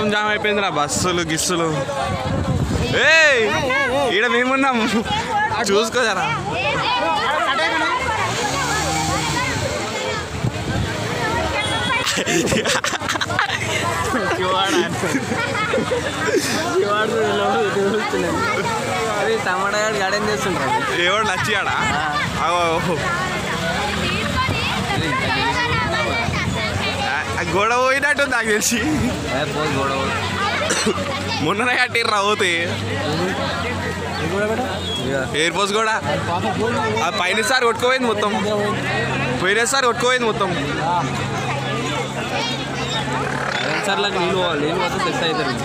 మొత్తం జామ్ అయిపోయింది రా బస్సులు గిస్సులు. ఏయ్ ఈడ మేమున్నాం. చూసుకో జరా అరే టమాటా గారు గార్డెన్ చేస్తుంటారు ఎవడు నచ్చాడా గొడవ పోయినట్టు నాకు తెలిసి. గొడవ మొన్ననే కట్టిర్రా పోతే. ఎయిర్ ఫోర్స్ కూడా? ఆ పైన సారి కొట్టుకోపోయింది మొత్తం. పోయినసారి కొట్టుకోపోయింది మొత్తం. సార్లకు నీళ్ళు నీళ్ళు పోతే సెట్ అవుతారు.